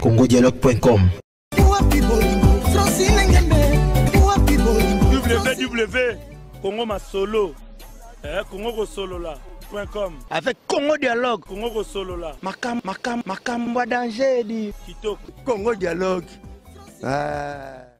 congodialogue.com www.congo masolo eh, congo kosolola avec Congo Dialogue. Congo Kosolola. Makam, makam, makambo danger di. Kitoko. Congo Dialogue. Ah.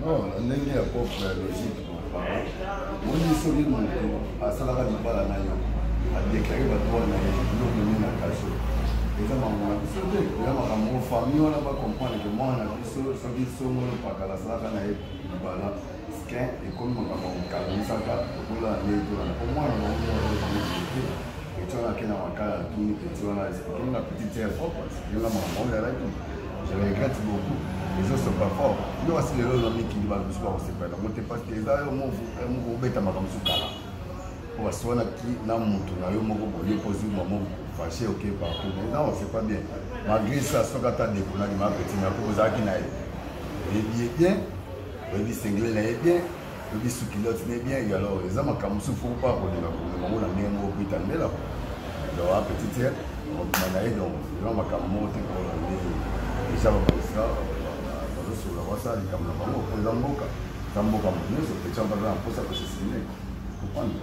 non na ndenge ya propre ya logique moni soki moto asalaka libala na yo adeklare bato wana ye biloko nini na kaso eza makambo na biso te oya makambo ngo famille wana bacomprendre ke mwana na biso soki songolo pakala asalaka na ye libala skin ekomi makambo kokanganisaka lokola na ndenge tolana po mwana na ye etiwana ake na makala atuni peti wana esikoki na petite ya propre yona makambo oyalaki je regrette beaucoup ezo sopa fort yo asi lelo na mikili bana biso bakosepela nango te parce que eza yo mokobeta makambo mosusu kala mpo baswanaki na motu na yo moko boye mpo ozwi mamo fache oke partout mais non c'est pas bien malgré ça soki ata dekonaki mapeti na mpo ozalaki na ye oyebi ye bien oyebi sengele na ye bien oyebi sukilote ne bien alors eza makambo mosusu fo mpa kolinga komema ngo na ndenge moko pita ndela donc a petit heure mobima na ye donc eza makambo moko te mpona nde deja babalisa bazosola basala likambo na bango mpo eza mboka eza mboka moto nyonso petia mpa aza na mposa kosesine kopanda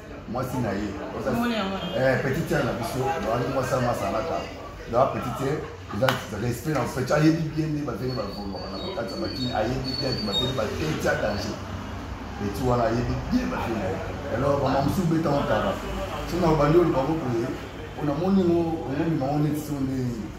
mwasi na ye eh, petit tiere na biso loani mwasi ya masalaka loa petit tiere eza respect na fete ayebi bien nde bazenge bavolwaka na bakati ya makini ayebi bien ti bateli bateti ya danger eti wana ayebi bien bafe na ye alors bama mosusu betango kaka so na obandi oloba ngo boye mpo namoni ngo ongomi mango neti so nde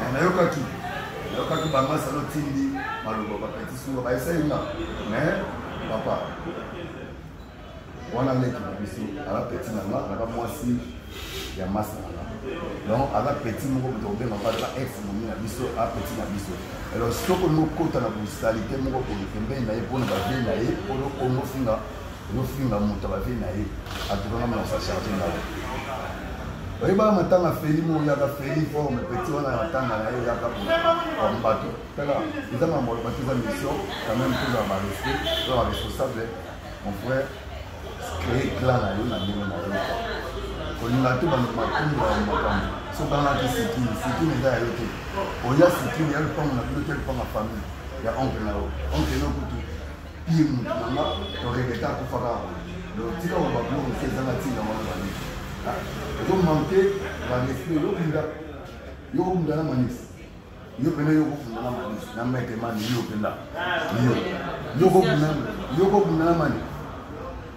Eh, nayokaki nayokaki bamasa notindi maloba bapeti suka baesai nga mais papa wana leki na biso aza peti na nga naza mwasi ya masa na nga donc aza peti moko moto kobenga mpa aza ex momi na biso a peti na biso alors soko nokota na bosalite moko koye pembeni na ye mpo na bavie na ye mpo nokongofinga ozofinga moto ya bavie na ye atukanga mona sa charge na ye oyebaka matanga feli mo oyaka feli forme petit wana matanga na ye oyaka bato tala eza mambo aloba te eza mission quand même tozala barespect tozala baresponsable mon frère créer clan na yo na ndenge na yo kolinga te bando matumbu ya makambo so bangaki sikini sikini eza ya yo te oya sikini ya lopango na bino te lopango ya famille ya oncle na yo oncle na yo kutu Pire mutu na nga to regrette akufa kaka boye. Donc tika ko ba biloko mosusu ezanga ntina wana ba nini. Ezo manque ba respect yo kunda. Yo kunda na manix. Yo pene yo kofunda na manix. Na meke mani yo penda. Yo. Yo kofunda yo kofunda na manix.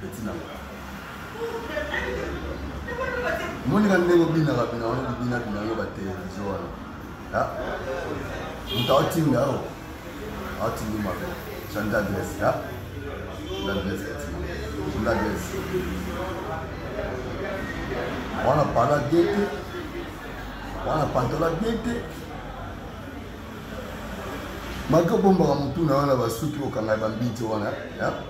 Petit na nga. Moni ka ndenge obinaka bina wana bibina bina yango ba télévision wana. Ha? Moto aotinda o. Aotindi mabe. Change adresse ha. L'adresse petit na. Change adresse. Wana pala bien te. Wana pantola bien te. maki obombaka motu na yo na basuki okanga bambiti wana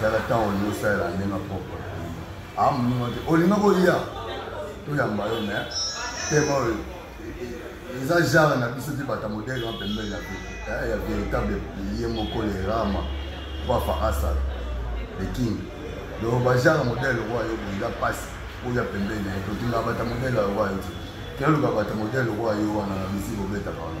sala ntango olingi osalela ndenge ya propre amoningo te olinga koya toyamba yo me tema oyo eza genre na biso te bata modele wana pembeni ya eh, ya véritable ye moko le rama wafa asala le king donc bagenre modele oyo ayo boyinga mpasi oya pembeni na ye totinga bata modele oyo ayo te keluka bata modele oyo ayo wana na miziki obetaka wana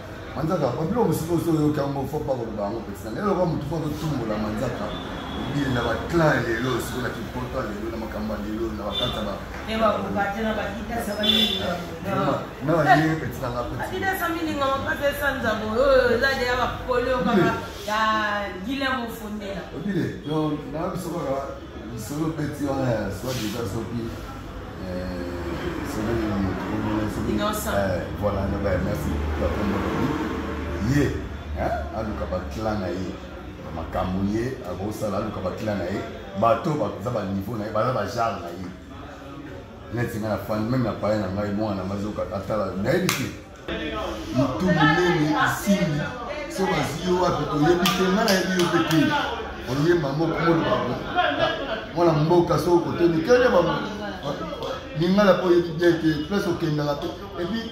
manzaka babilo mosika oso oyoki yango fo pa koloba yango peti nanga eloko motu mpo azotumbola manzaka obili na baclan lelo siko na kipoto ya lelo na makambo ya lelo na bakati ya nabaye peti nanga obile na biso kaka Lisolo beti wana ya soit disant soki voilà naba ya merci bakomolobi ye aluka bakla na ye makambo ye akosala aluka bakla na ye bato baza baniveau na ye baza bajare na ye neti ngai na fani meme na paye na ngai mwana na ngai zoka atala nayebi te mutu munene isimbi so bazwi yo wapi toyebi te ngai nayebi yo mpe te oyemba moko mona bango mwana mboka so okotomi kende bango lingala mpo oyebi bien te place okendaka te epuis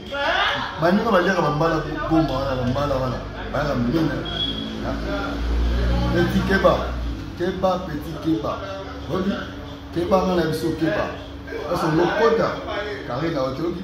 baninga baliaka bambala goma wana bambala wana bayaka minene petit keba keba petit keba oyebi keba nga na biso keba parce lokota kare na otoyoki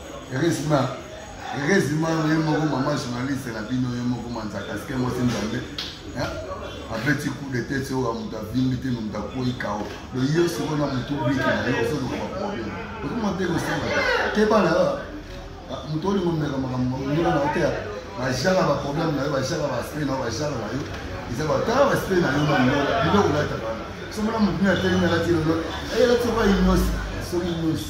heureusement heureusement ye moko mama journaliste na bino ye moko manzaka sike mwasi nzambe abeti coup de tete oyo moto avimbi te moto akwei kao do yo soko na motu bliki na yo ozoluka problème okoma mpe kosala keba na yo moto olingo omeka makambo ndona na yo te bajala baproblème na yo bajala baspre na yo bajala na yo eza batala baspre na yo na biloko olataka somola motu natelemi alati lelo eyelati oba inosi soki inosi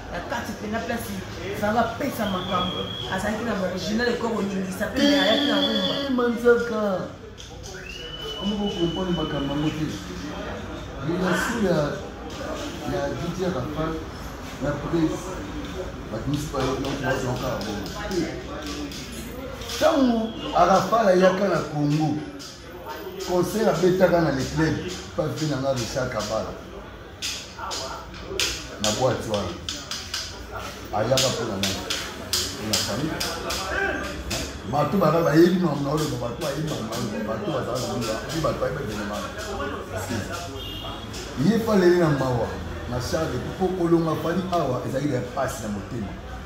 na kati mpenza place zala bapesa makambo azalaki na baoriginal ekoko oningisa mpe ayaki na rumba manzaka omokokompone makambo yango te lilasu ya ya didi ya rafal na prise batumisi bayoka bongo ntango arafal ayaka na congo concert abetaka na lecleb papi na nga richard kabala na bwati wana ayaka mpo na nani na fami bato baka bayebi mamu na oloba bato bayebi mamu na oloba bato bazala na oloba mpe bato bayebi babene mamu ye falele na mawa na charge mpo kolonga fali awa ezali ya mpasi na motema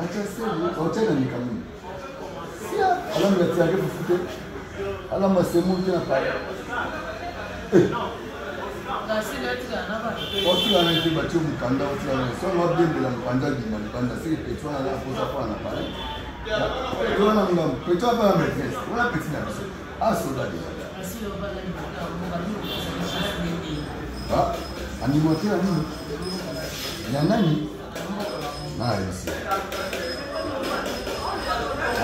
Acha sema, acha na nikamuni. Sia, ala mna tia ke fufute. Ala masemu tena pale. Eh. otula na ete batio mokanda otula na songo abembela mokanda bima libanda seke petro na laa posa mpona na pale petro na ngambo petro apana maîtresse wana peti na biso asoda deja animateur ya nini ya nani Nice.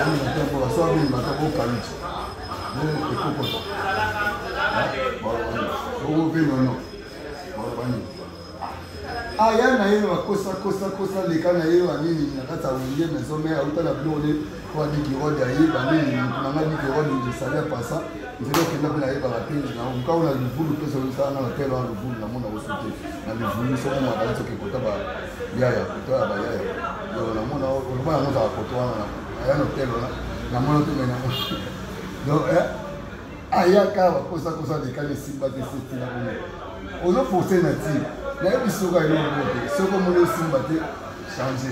Ami na tempo la soirée ni matako kaluti. Ne ekoko. Bongo pe nono. Bani. Aya na ye bakosa kosa kosa leka na ye wa nini na kati ya wenge maison mère auta na biloko mpo abiki rode ayeba nini moto na ngai abiki rode nzesali ya pasa nzela okenda mpe nayebaka te nkawo na livulu mpe solisala na hotel wana livulu namona oso te na livulu soko makali soki kota bayaya kota ya bayaya namona oloba yango ozaka koto wana aya na hotel wana namona te mai namona donc eh, ayaka bakosakosa dekani esimba te setina kuna ozoforce na ti nayebi soko ayeloko te soko omoni osimba te change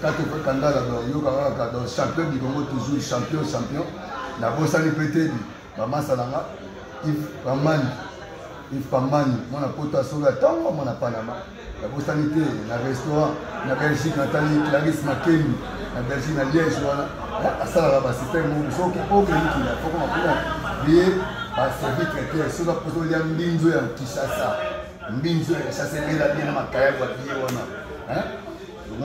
kate pe kandala no yoka kaka kadon champion du congo toujours champion champion nabosani pe te bamasa na nga if bamani if bamani mwana poto asoki atango mwana panama nabosani te na restaurant na belgique natali clarisse makeni na belgique na liège wana eh, asalaka basystème moko soki okelikila foko makuna ye baservi traiter soki aposa olia mbinzo ya kinshasa mbinzo ya kinshasa ebela bie na makaya bwa bie wana eh?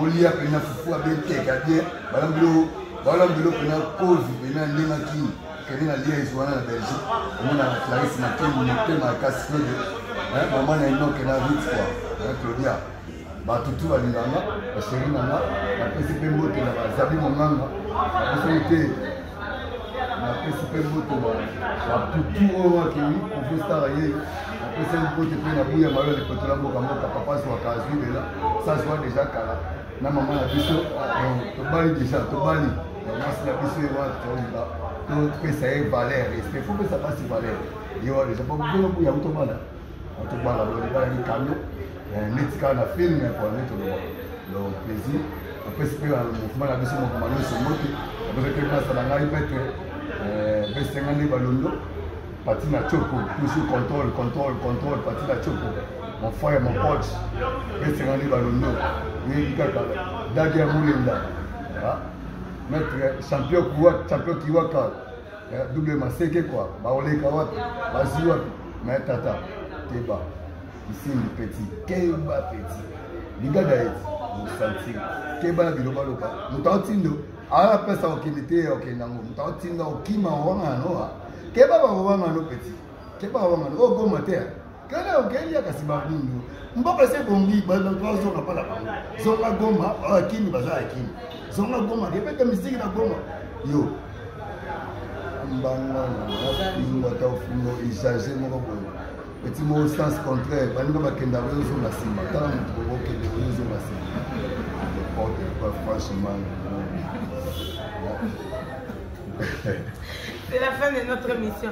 olia pena fufu ya beteka bien balambilo balambilo pena kozi pena ndenge kini kende na lia ezo wana na belgique omona na clarisse na kini motema ya kasi claude mama na enoke na vit kua claudia bato tu balinganga basheri nanga bapesi mpe mbote na bazabi monganga bapesaki te napesi mpe mbote baputu oyo akei kuvestara ye napesi mbote mpe na buya mayo ya lipoto na mboka mboka papa zwaka azwi lela sazwa deja kala na mama na biso tobali deja tobali na mwasi na biso ye wana tolinga topesa ye valeur respect fo pesa basi valeur ye wana deja po yango tobala tobala bolobala mikando eh, neti kaka na film ya kola nde toloba le plaisir apesi mpe na mouvement na biso mouvement nyonso mbote abezaki nasa na ngai pete eh, besenga nde balondo pati na choko toujours contrôle contrôle contrôle pati na choko mon frère mon pote besenga nde balondo yebi kaka dadi ya molenda ah, maître champion kiwaka double maseke quoi baoleka wapi bazwi wapi me tata keba isimbi petit keba petit ligada eti mosanti keba na bilobaloba moto aotindo aya pesa okende te okenda yango moto aotinda okima owangana noa keba bawangana no petit keba bawangana ogoma te kele okelia kasi babundo mboka ese ebongi bazonga mpo na bango zonga goma bakimi ah, baza ya kimi zonga goma kebeta misiki na goma yo mbanga nafingo ata ofingo echange moko boye eti moko sens contraire baninga bakenda oyozonga nsima tala moto kokokende oyozonga nsima n'importe quoi franchement C'est la fin de notre émission.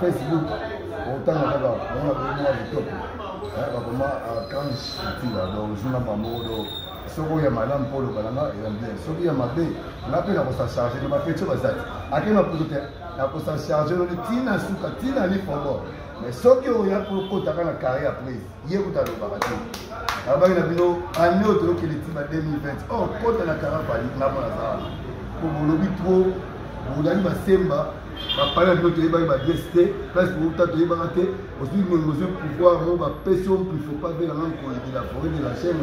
facebook otanga kaka mona koyemona kitoko bakoma cange tila donc jour na bango do soki oya malamu mpo oloba nanga eza bien soki ya mabe nga mpe nakosa charge na bapetio bazati ake na poto te nakosa charge noni ntina suka ntina lifongo mais soki oya mpo okotaka na carrière prise ye kuta alobaka te alobaki na bino ane oyo toyokeli ntima 2020 or kota na karabali nga mpo naza wana mpo bolobi tro bozali basemba bapaya bino toyebaki badresse te place bouta toyebaka te ozwi ndenge ozwi pouvoir mo bapesi yo mpo il faut pas belanga nkoli de la forêt de la chaine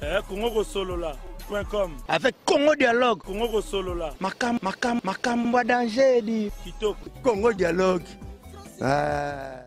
eh, kongo kosolola Com. Avec Congo Dialogue. Congo Kosolola. Makam, makam, makambo danger di. Kitoko. Congo Dialogue. Ah.